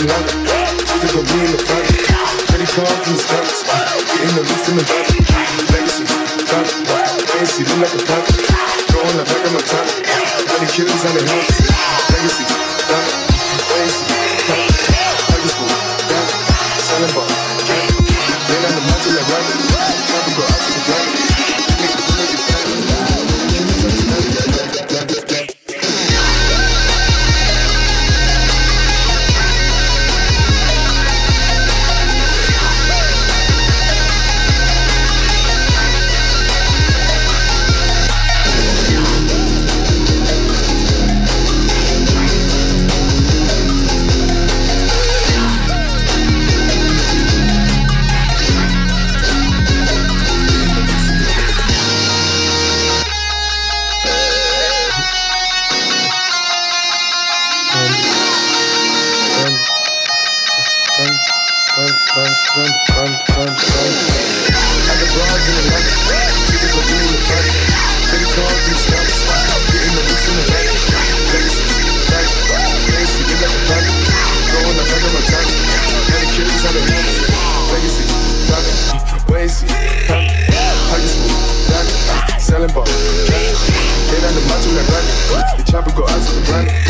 the lot. Stick up Getting the in the Fancy, look like a. Throwing the back of my top. Body killers on the house. run, run, run, run, run. Keep it the front. The in the you get the back of my the selling ball. Get on the macho like rabbit, the chopper go out to the rabbit.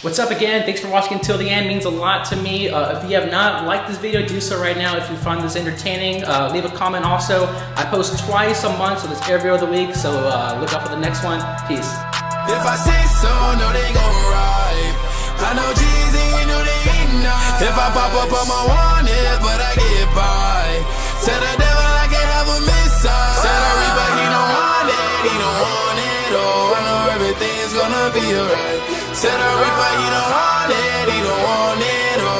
What's up again? Thanks for watching until the end. Means a lot to me. Uh, if you have not liked this video, do so right now. If you find this entertaining, uh, leave a comment. Also, I post twice a month, so it's every other week. So uh, look out for the next one. Peace. If I say so, no, they gon' ride. I know Jeezy, they ain't not. If I pop up, I'm a wanted, but I get by. Tell the devil I can have a missile. Tell the reaper he don't want it, he don't want it. Oh, I know everything's gonna be alright. Tell the reaper he don't want it, he don't want it.